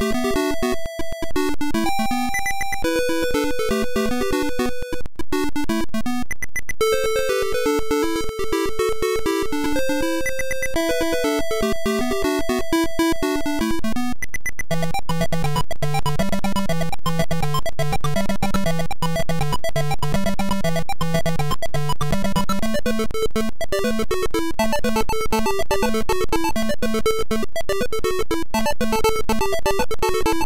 you Thank you.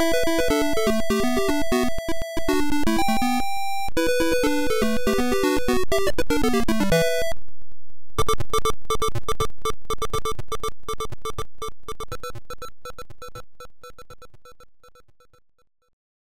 Música